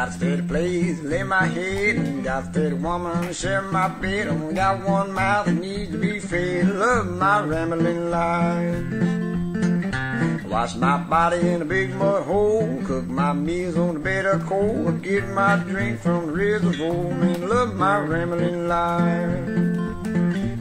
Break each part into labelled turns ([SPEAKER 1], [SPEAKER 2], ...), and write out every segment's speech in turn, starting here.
[SPEAKER 1] Got a steady place, lay my head, and got a steady woman share my bed. Only got one mouth that needs to be fed. Love my rambling life. Wash my body in a big mud hole, cook my meals on the bed of coal, get my drink from the reservoir, man, love my rambling life.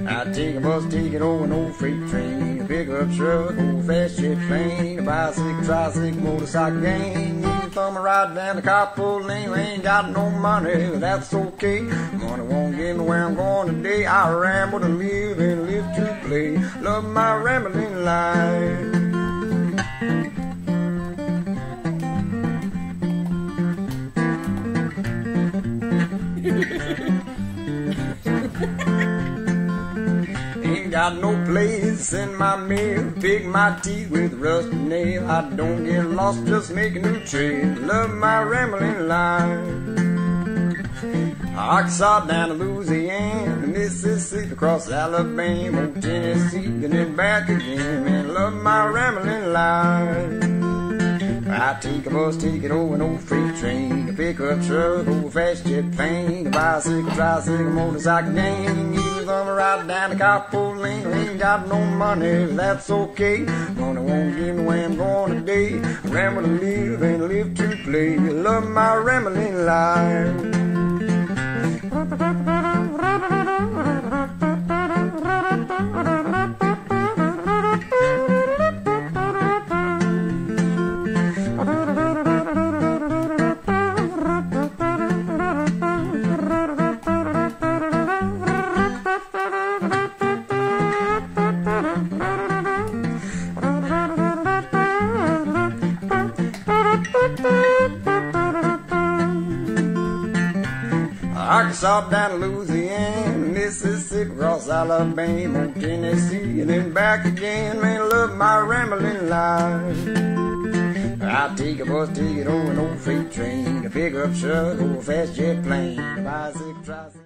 [SPEAKER 1] I take a bus ticket over an old freight train, a pickup truck, old fast jet plane, a bicycle, tricycle, motorcycle gang. A ride down the carpool lane, We ain't got no money, but that's okay. Money won't get me where I'm going today. I ramble to live and live to play. Love my rambling life. Ain't got no place in my mail. Pick my teeth with rusty nail. I don't get lost, just make a new trail. Love my rambling life. Arkansas down to Louisiana, Mississippi, across Alabama, Tennessee, and then back again. Man, love my rambling life. I take a bus ticket over an old freight train, a pickup truck, old fast jet plane, a bicycle, tricycle, motorcycle gang. Even though I'm down the carpool lane, got no money, that's okay. Money won't me where I'm going today. Ramble to live and live to play. Love my rambling life. Arkansas down to Louisiana, Mississippi, across Alabama, Tennessee, and then back again. Man, love my rambling life. I take a bus ticket on an old freight train, a pickup truck, or a fast jet plane, a bicycle, tricycle.